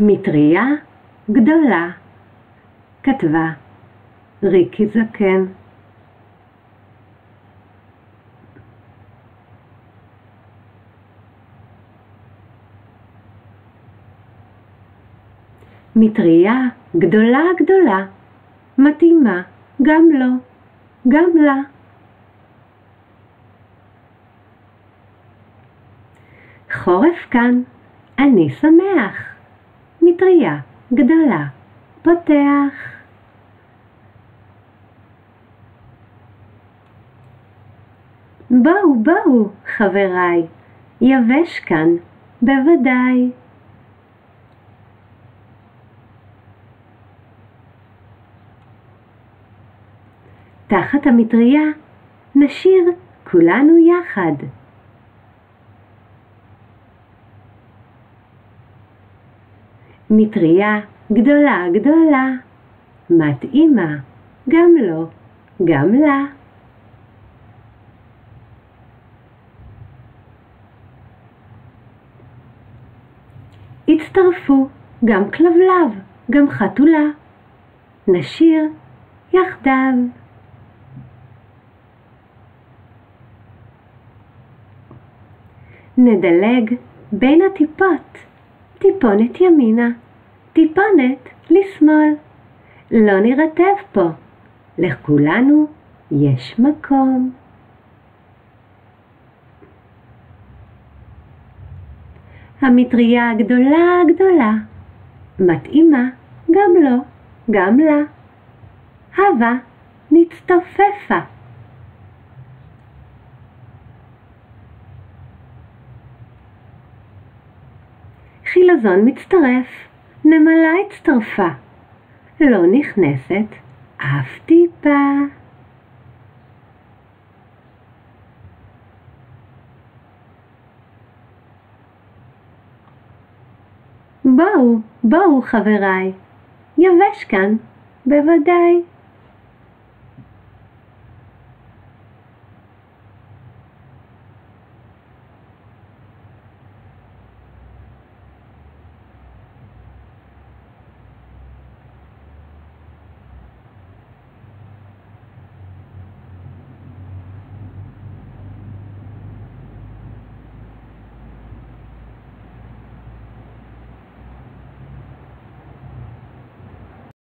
מטריה גדולה, כתבה ריקי זקן. מטריה גדולה גדולה, מתאימה גם לו, גם לה. חורף כאן, אני שמח. מטריה גדולה, פותח. בואו, בואו, חבריי, יבש כאן, בוודאי. תחת המטריה נשיר כולנו יחד. מטריה גדולה גדולה, מתאימה גם לו, גם לה. הצטרפו גם כלבלב, גם חתולה. נשיר יחדיו. נדלג בין הטיפות, טיפונת ימינה, טיפונת לשמאל. לא נירטב פה, לכולנו יש מקום. המטריה הגדולה גדולה, מתאימה גם לו, גם לה. הווה נצטופפה. חילזון מצטרף, נמלה הצטרפה, לא נכנסת אף טיפה. בואו, בואו חבריי, יבש כאן, בוודאי.